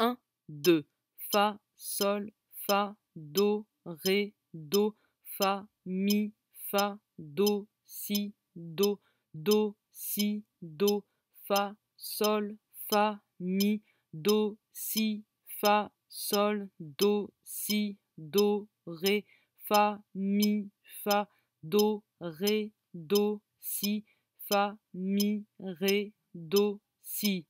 1, 2, Fa, Sol, Fa, Do, Ré, Do, Fa, Mi, Fa, Do, Si, Do, Do, Si, Do, Fa, Sol, Fa, Mi, Do, Si, Fa, Sol, Do, Si, Do, Ré, Fa, Mi, Fa, Do, Ré, Do, Si, Fa, Mi, Ré, Do, Si.